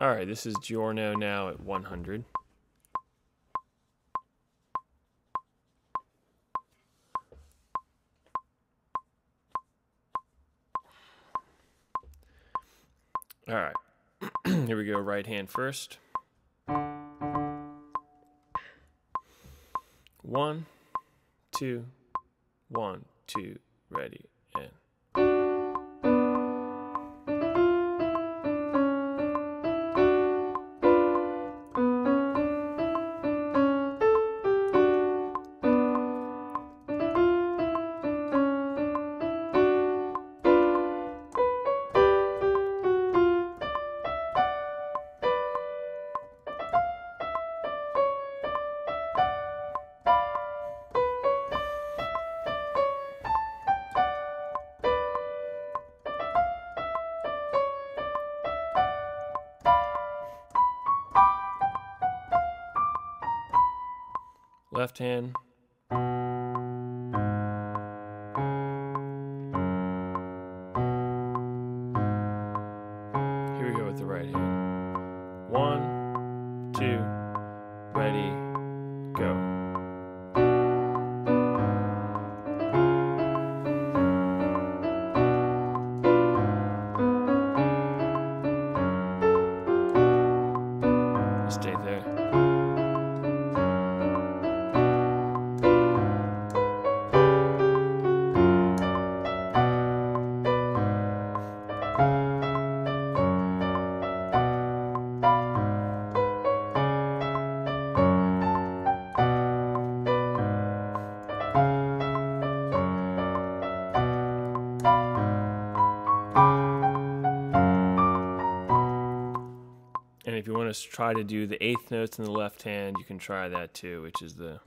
All right, this is Giorno now at 100. All right, here we go. Right hand first. One, two, one, two, ready, and. Left hand. Here we go with the right hand. One, two, And if you want to try to do the eighth notes in the left hand, you can try that too, which is the